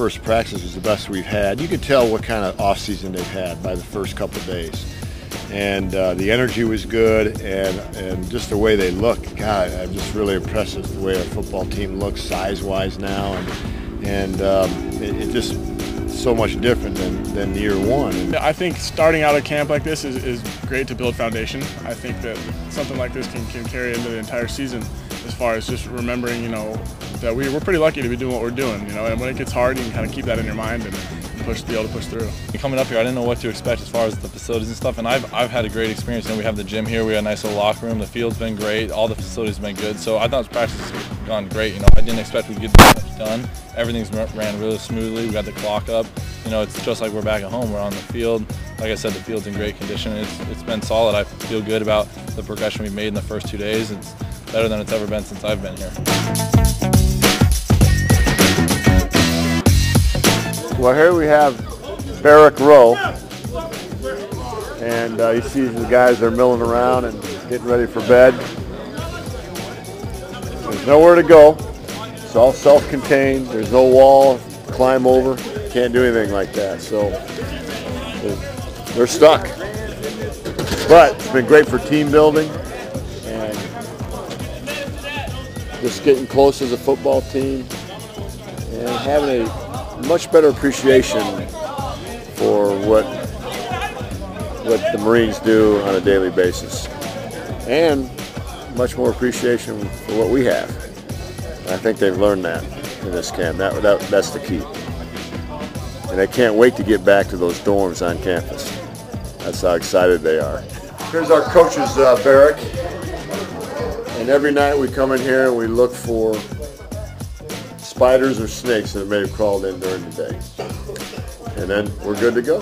first practice was the best we've had. You could tell what kind of off season they've had by the first couple days. And uh, the energy was good, and, and just the way they look. God, I'm just really impressed with the way our football team looks size-wise now, and, and um, it, it just so much different than, than year one. I think starting out a camp like this is, is great to build foundation. I think that something like this can, can carry into the entire season as far as just remembering, you know, that we, we're pretty lucky to be doing what we're doing, you know, and when it gets hard, you can kind of keep that in your mind and push, be able to push through. Coming up here, I didn't know what to expect as far as the facilities and stuff, and I've, I've had a great experience. You know, we have the gym here, we have a nice little locker room, the field's been great, all the facilities have been good, so I thought practice has gone great. You know, I didn't expect we'd get that much done. Everything's ran really smoothly. We got the clock up. You know, it's just like we're back at home. We're on the field. Like I said, the field's in great condition. It's, it's been solid. I feel good about the progression we've made in the first two days. It's better than it's ever been since I've been here. Well, here we have Barrack Row, and uh, you see the guys are milling around and getting ready for bed. There's nowhere to go. It's all self-contained. There's no wall to climb over. Can't do anything like that. So they're stuck. But it's been great for team building and just getting close as a football team and having a much better appreciation for what what the Marines do on a daily basis and much more appreciation for what we have. I think they've learned that in this camp. That, that, that's the key. And I can't wait to get back to those dorms on campus. That's how excited they are. Here's our coach's uh, barrack. And every night we come in here and we look for spiders or snakes that may have crawled in during the day. And then we're good to go.